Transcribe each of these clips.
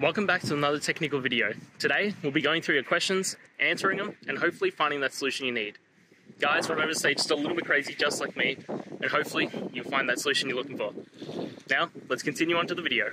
Welcome back to another technical video. Today, we'll be going through your questions, answering them, and hopefully finding that solution you need. Guys, remember to stay just a little bit crazy, just like me, and hopefully you'll find that solution you're looking for. Now, let's continue on to the video.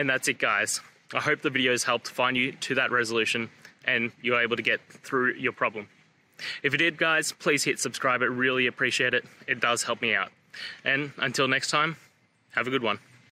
And that's it, guys. I hope the videos helped find you to that resolution and you're able to get through your problem. If you did, guys, please hit subscribe. I really appreciate it. It does help me out. And until next time, have a good one.